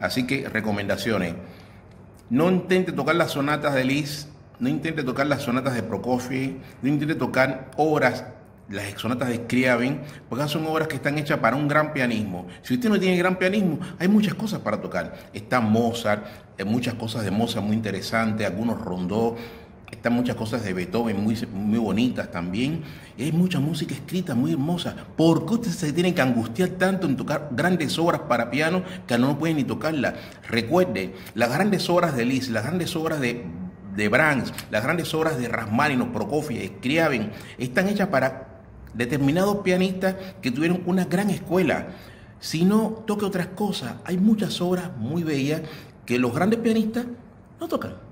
Así que recomendaciones. No intente tocar las sonatas de Liszt, no intente tocar las sonatas de Prokofiev, no intente tocar obras las sonatas de Scriabin, porque son obras que están hechas para un gran pianismo. Si usted no tiene gran pianismo, hay muchas cosas para tocar. Está Mozart, hay muchas cosas de Mozart muy interesantes, algunos rondó, están muchas cosas de Beethoven muy, muy bonitas también. Hay mucha música escrita muy hermosa. ¿Por qué usted se tiene que angustiar tanto en tocar grandes obras para piano que no puede ni tocarla? Recuerde, las grandes obras de Liszt, las grandes obras de de Brahms, las grandes obras de Rachmaninoff, Prokofiev, Scriabin, están hechas para determinados pianistas que tuvieron una gran escuela. Si no toque otras cosas, hay muchas obras muy bellas que los grandes pianistas no tocan.